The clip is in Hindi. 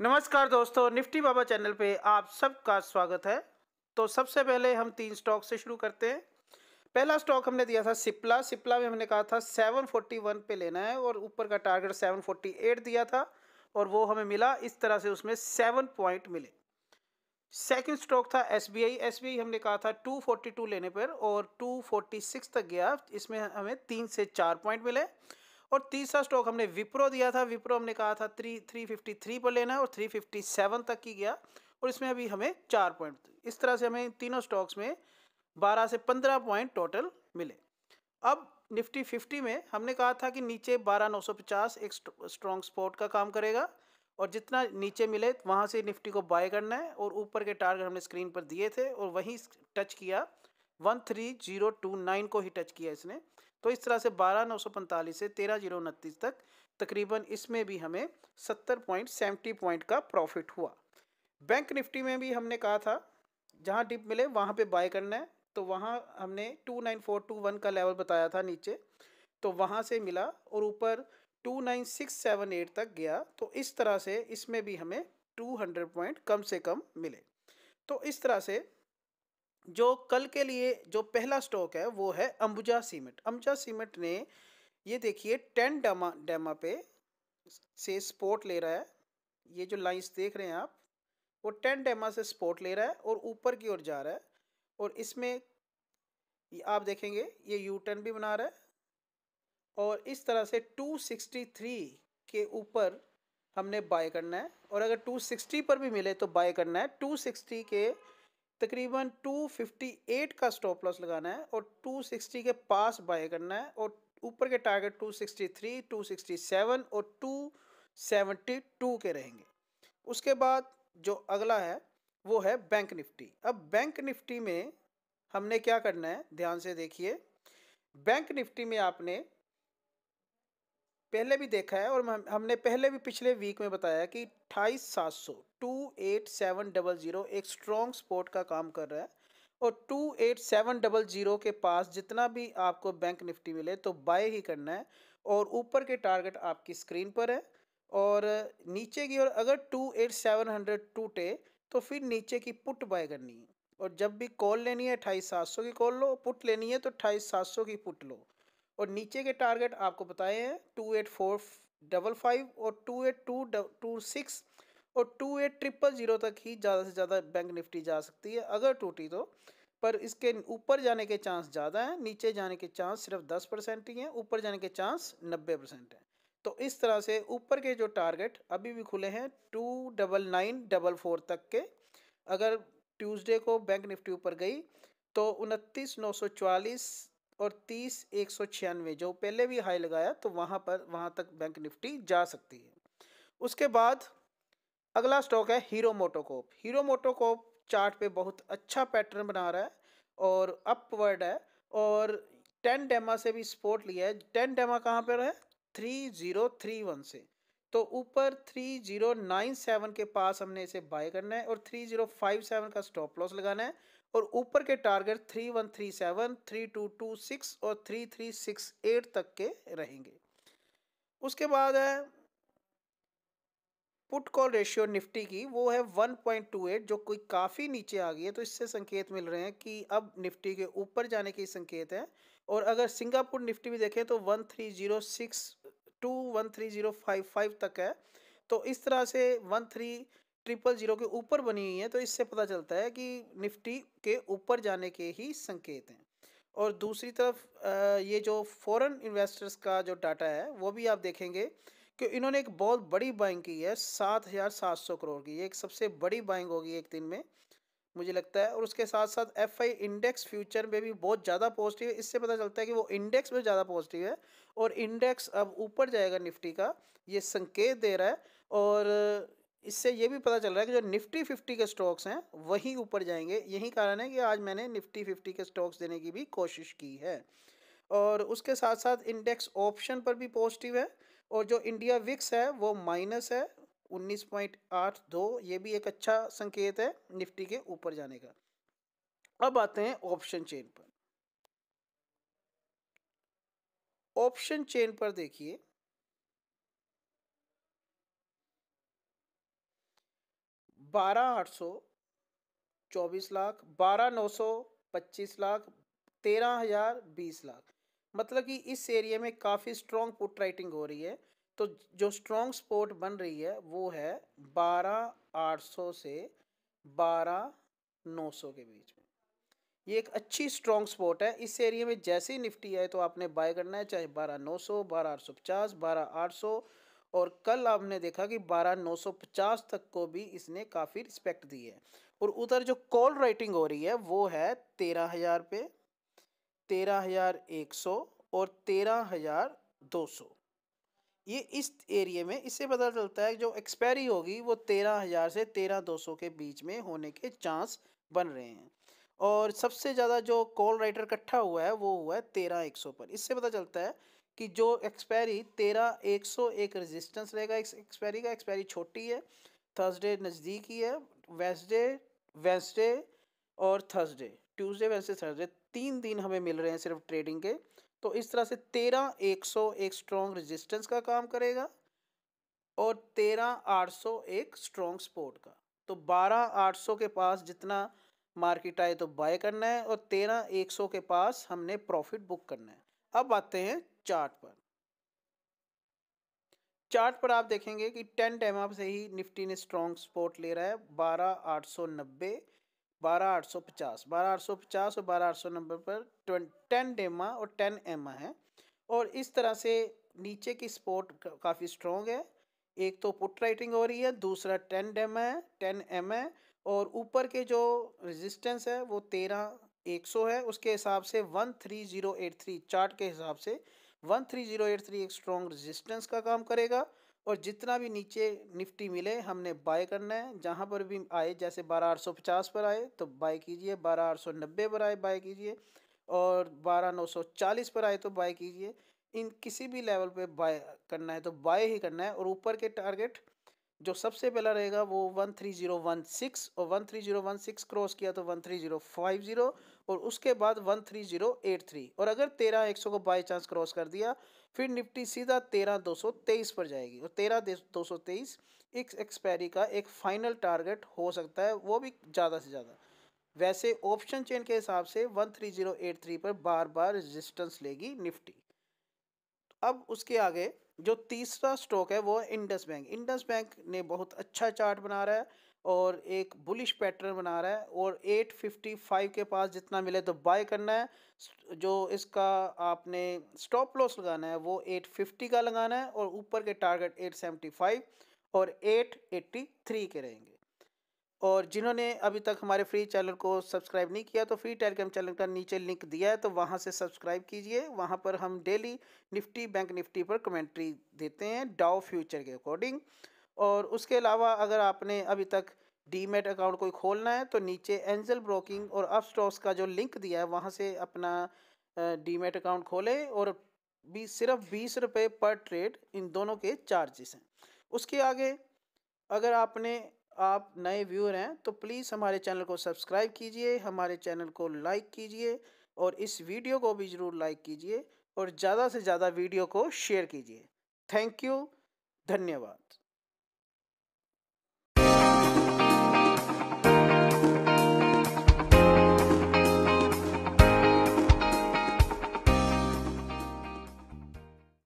नमस्कार दोस्तों, निफ्टी बाबा चैनल पे आप सबका स्वागत है। तो सबसे पहले हम तीन स्टॉक से शुरू करते हैं। पहला स्टॉक हमने दिया था सिप्ला। सिप्ला में हमने कहा था 741 पे लेना है और ऊपर का टारगेट 748 दिया था और वो हमें मिला। इस तरह से उसमें सेवन पॉइंट मिले। सेकंड स्टॉक था एस बी हमने कहा था 242 लेने पर और 246 तक गया। इसमें हमें तीन से चार पॉइंट मिले। और तीसरा स्टॉक हमने विप्रो दिया था। विप्रो हमने कहा था थ्री थ्री फिफ्टी थ्री पर लेना है और थ्री फिफ्टी सेवन तक की गया और इसमें अभी हमें चार पॉइंट इस तरह से हमें तीनों स्टॉक्स में बारह से पंद्रह पॉइंट टोटल मिले। अब निफ्टी फिफ्टी में हमने कहा था कि नीचे बारह, नौ सौ पचास एक स्ट्रॉन्ग स्पॉट का काम करेगा और जितना नीचे मिले वहाँ से निफ्टी को बाय करना है और ऊपर के टारगेट हमने स्क्रीन पर दिए थे और वहीं टच किया। One three zero two nine को ही टच किया इसने। तो इस तरह से बारह नौ सौ पैंतालीस से तेरह ज़ीरो उनतीस तक तकरीबन इसमें भी हमें सत्तर पॉइंट सेवेंटी पॉइंट का प्रॉफिट हुआ। बैंक निफ्टी में भी हमने कहा था, जहाँ डिप मिले, वहाँ पे बाय करना है। तो वहाँ हमने two nine four two one का लेवल बताया था नीचे। तो वहाँ से मिला और ऊपर two nine six seven eight तक गया। तो इस तरह से इसमें भी हमें टू हंड्रेड पॉइंट कम से कम मिले। तो इस तरह से जो कल के लिए जो पहला स्टॉक है, वो है अंबुजा सीमेंट। अंबुजा सीमेंट ने ये देखिए, टेन डेमा डेमा पे से स्पोर्ट ले रहा है। ये जो लाइंस देख रहे हैं आप, वो टेन डेमा से स्पोर्ट ले रहा है और ऊपर की ओर जा रहा है। और इसमें आप देखेंगे, ये यू टर्न भी बना रहा है और इस तरह से 263 के ऊपर हमने बाय करना है। और अगर 260 पर भी मिले तो बाय करना है। 260 के तकरीबन 258 का स्टॉप लॉस लगाना है और 260 के पास बाय करना है और ऊपर के टारगेट 263, 267 और 272 के रहेंगे। उसके बाद जो अगला है वो है बैंक निफ्टी अब बैंक निफ्टी में हमने क्या करना है? ध्यान से देखिए। बैंक निफ्टी में आपने पहले भी देखा है और हमने पहले भी पिछले वीक में बताया कि अट्ठाईस सात सौ two eight seven double zero एक स्ट्रॉन्ग स्पोर्ट का काम कर रहा है और two eight seven double zero के पास जितना भी आपको बैंक निफ्टी मिले तो बाय ही करना है और ऊपर के टारगेट आपकी स्क्रीन पर है और नीचे की ओर अगर टू एट सेवन हंड्रेड टूटे तो फिर नीचे की पुट बाय करनी है। और जब भी कॉल लेनी है अट्ठाईस सात सौ की कॉल लो पुट लेनी है तो अट्ठाईस सात सौ की पुट लो। और नीचे के टारगेट आपको बताए हैं two eight four double five और two eight two two six और टू एट ट्रिपल ज़ीरो तक ही ज़्यादा से ज़्यादा बैंक निफ्टी जा सकती है। अगर टूटी तो पर इसके ऊपर जाने के चांस ज़्यादा हैं, नीचे जाने के चांस सिर्फ़ दस परसेंट ही हैं, ऊपर जाने के चांस नब्बे परसेंट हैं। तो इस तरह से ऊपर के जो टारगेट अभी भी खुले हैं two double nine double four तक के। अगर ट्यूसडे को बैंक निफ्टी ऊपर गई तो उनतीस नौ सौ चवालीस और तीस एक सौ छियानवे, जो पहले भी हाई लगाया तो वहाँ पर, वहाँ तक बैंक निफ्टी जा सकती है। उसके बाद अगला स्टॉक है Hero MotoCorp Hero MotoCorp chart पे बहुत अच्छा पैटर्न बना रहा है और अपवर्ड है और टेन डेमा से भी सपोर्ट लिया है। टेन डेमा कहाँ पर है? थ्री ज़ीरो थ्री वन से। तो ऊपर थ्री ज़ीरो नाइन सेवन के पास हमने इसे बाय करना है और थ्री ज़ीरो फाइव सेवन का स्टॉप लॉस लगाना है। और ऊपर के target three one three seven, three two two six और थ्री थ्री सिक्स एट तक के रहेंगे। उसके बाद है पुट कॉल रेशियो निफ्टी की, वो है 1.28 जो कोई काफ़ी नीचे आ गई है तो इससे संकेत मिल रहे हैं कि अब निफ्टी के ऊपर जाने के संकेत हैं। और अगर सिंगापुर निफ्टी भी देखें तो 1306 टू 13055 तक है। तो इस तरह से 13 ट्रिपल ज़ीरो के ऊपर बनी हुई है तो इससे पता चलता है कि निफ्टी के ऊपर जाने के ही संकेत हैं। और दूसरी तरफ़ ये जो फॉरेन इन्वेस्टर्स का जो डाटा है, वो भी आप देखेंगे कि इन्होंने एक बहुत बड़ी बाइंग की है, सात हज़ार सात सौ करोड़ की। ये एक सबसे बड़ी बाइंग होगी एक दिन में, मुझे लगता है। और उसके साथ साथ एफ़ आई इंडेक्स फ्यूचर में भी बहुत ज़्यादा पॉजिटिव है। इससे पता चलता है कि वो इंडेक्स में ज़्यादा पॉजिटिव है। और इंडेक्स अब ऊपर जाएगा निफ्टी का, ये संकेत दे रहा है। और इससे ये भी पता चल रहा है कि जो निफ्टी फिफ्टी के स्टॉक्स हैं, वही ऊपर जाएँगे। यही कारण है कि आज मैंने निफ्टी फिफ्टी के स्टॉक्स देने की भी कोशिश की है। और उसके साथ साथ इंडेक्स ऑप्शन पर भी पॉजिटिव है और जो इंडिया विक्स है, वो माइनस है, उन्नीस पॉइंट आठ दो। ये भी एक अच्छा संकेत है निफ्टी के ऊपर जाने का। अब आते हैं ऑप्शन चेन पर। ऑप्शन चेन पर देखिए। बारह आठ सौ, चौबीस लाख, बारह नौ सौ, पच्चीस लाख, तेरह हज़ार, बीस लाख। मतलब कि इस एरिया में काफ़ी स्ट्रॉन्ग पुट राइटिंग हो रही है। तो जो स्ट्रॉन्ग स्पोर्ट बन रही है, वो है बारह आठ सौ से बारह नौ सौ के बीच में। ये एक अच्छी स्ट्रॉन्ग स्पोर्ट है। इस एरिया में जैसे ही निफ्टी आए तो आपने बाय करना है, चाहे बारह नौ सौ, बारह आठ सौ पचास, बारह आठ सौ और कल आपने देखा कि बारह नौ सौ पचास तक को भी इसने काफ़ी रिस्पेक्ट दी है। और उधर जो कॉल राइटिंग हो रही है, वो है तेरह हज़ार पे, तेरह हज़ार एक सौ और तेरह हज़ार दो सौ। ये इस एरिए में, इससे पता चलता है जो एक्सपायरी होगी, वो तेरह हज़ार से तेरह दो सौ के बीच में होने के चांस बन रहे हैं। और सबसे ज़्यादा जो कॉल राइटर इकट्ठा हुआ है, वो हुआ है तेरह एक सौ पर। इससे पता चलता है कि जो एक्सपायरी तेरह एक सौ एक रजिस्टेंस रहेगा एक्सपायरी का एक्सपायरी छोटी है थर्सडे नज़दीक ही है वेंसडे वेंसडे और थर्सडे ट्यूसडे वेंसडे थर्सडे तीन दिन हमें मिल रहे हैं सिर्फ़ ट्रेडिंग के। तो इस तरह से तेरह एक सौ एक स्ट्रॉन्ग रजिस्टेंस का काम करेगा और तेरह आठ सौ एक स्ट्रॉन्ग सपोर्ट का। तो बारह आठ सौ के पास जितना मार्केट आए तो बाय करना है और तेरह एक सौ के पास हमने प्रॉफिट बुक करना है। अब आते हैं चार्ट पर। चार्ट पर आप देखेंगे कि टेन टाइम से ही निफ्टी ने स्ट्रॉन्ग सपोर्ट ले रहा है, बारह आठ सौ नब्बे, बारह आठ सौ पचास, बारह आठ सौ पचास और बारह आठ सौ नब्बे पर टेन डेमा और टेन एम है। और इस तरह से नीचे की स्पोर्ट काफ़ी स्ट्रॉन्ग है। एक तो पुट राइटिंग हो रही है, दूसरा टेन डेम है टेन एम है और ऊपर के जो रेजिस्टेंस है वो तेरह एक सौ है। उसके हिसाब से one three zero eight three chart के हिसाब से one three zero eight three एक स्ट्रॉन्ग रेजिस्टेंस का काम करेगा और जितना भी नीचे निफ्टी मिले, हमने बाय करना है। जहाँ पर भी आए, जैसे बारह आठ सौ पचास पर आए तो बाय कीजिए। बारह आठ सौ नब्बे पर आए बाय कीजिए। और बारह नौ सौ चालीस पर आए तो बाय कीजिए। इन किसी भी लेवल पे बाय करना है तो बाय ही करना है। और ऊपर के टारगेट जो सबसे पहला रहेगा, वो one three zero one six और one three zero one six cross किया तो one three zero five zero और उसके बाद one three zero eight three और अगर तेरह एक सौ को बाई चांस क्रॉस कर दिया, फिर निफ्टी सीधा तेरह दो सौ तेईस पर जाएगी। और तेरह दो सौ तेईस एक एक्सपायरी का एक फाइनल टारगेट हो सकता है, वो भी ज़्यादा से ज़्यादा। वैसे ऑप्शन चेन के हिसाब से one three zero eight three पर बार बार रेजिस्टेंस लेगी निफ्टी। अब उसके आगे जो तीसरा स्टॉक है, वो इंडस बैंक। इंडस बैंक ने बहुत अच्छा चार्ट बना रहा है। और एक बुलिश पैटर्न बना रहा है और 855 के पास जितना मिले तो बाय करना है। जो इसका आपने स्टॉप लॉस लगाना है वो 850 का लगाना है और ऊपर के टारगेट 875 और 883 के रहेंगे। और जिन्होंने अभी तक हमारे फ्री चैनल को सब्सक्राइब नहीं किया तो फ्री टेलीग्राम चैनल का नीचे लिंक दिया है तो वहाँ से सब्सक्राइब कीजिए। वहाँ पर हम डेली निफ्टी बैंक निफ्टी पर कमेंट्री देते हैं। डाओ फ्यूचर के अकॉर्डिंग और उसके अलावा अगर आपने अभी तक डीमेट अकाउंट कोई खोलना है तो नीचे एंजल ब्रोकिंग और अप स्टॉक्स का जो लिंक दिया है, वहाँ से अपना डीमेट अकाउंट खोलें और भी सिर्फ़ बीस रुपये पर ट्रेड इन दोनों के चार्जेस हैं। उसके आगे अगर आपने, आप नए व्यूअर हैं तो प्लीज़ हमारे चैनल को सब्सक्राइब कीजिए, हमारे चैनल को लाइक कीजिए और इस वीडियो को भी ज़रूर लाइक कीजिए और ज़्यादा से ज़्यादा वीडियो को शेयर कीजिए। थैंक यू, धन्यवाद।